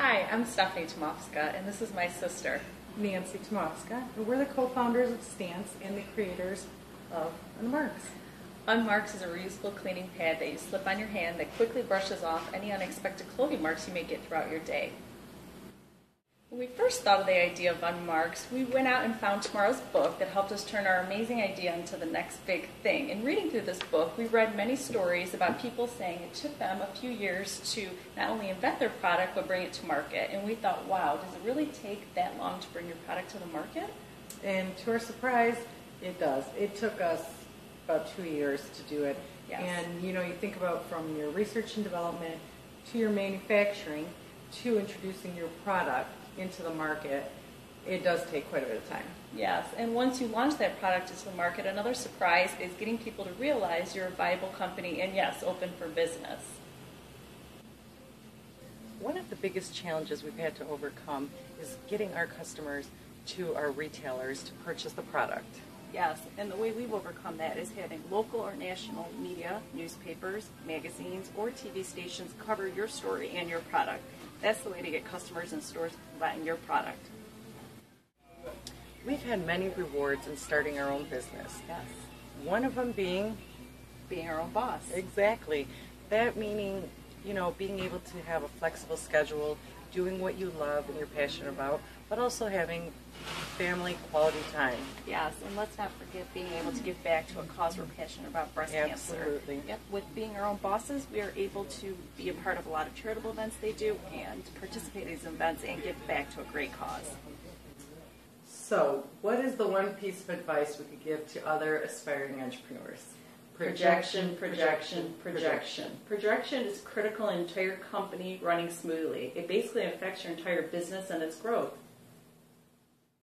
Hi, I'm Stephanie Tomovska, and this is my sister. Nancy Tomovska, and we're the co-founders of Stance and the creators of Unmarx. Unmarx is a reusable cleaning pad that you slip on your hand that quickly brushes off any unexpected clothing marks you may get throughout your day. When we first thought of the idea of Unmarx, we went out and found Tamara's book that helped us turn our amazing idea into the next big thing. In reading through this book, we read many stories about people saying it took them a few years to not only invent their product but bring it to market. And we thought, wow, does it really take that long to bring your product to the market? And to our surprise, it does. It took us about two years to do it. Yes. And you know, you think about from your research and development to your manufacturing to introducing your product into the market, it does take quite a bit of time. Yes, and once you launch that product into the market, another surprise is getting people to realize you're a viable company and yes, open for business. One of the biggest challenges we've had to overcome is getting our customers to our retailers to purchase the product. Yes, and the way we've overcome that is having local or national media, newspapers, magazines, or TV stations cover your story and your product. That's the way to get customers and stores buying your product. We've had many rewards in starting our own business. Yes, One of them being being our own boss. exactly that meaning, you know, being able to have a flexible schedule, doing what you love and you're passionate about, but also having family quality time. Yes, and let's not forget being able to give back to a cause we're passionate about, breast Absolutely. cancer. Yep, with being our own bosses, we are able to be a part of a lot of charitable events they do and participate in these events and give back to a great cause. So, what is the one piece of advice we could give to other aspiring entrepreneurs? Projection, projection, projection. Projection is critical in entire company running smoothly. It basically affects your entire business and its growth.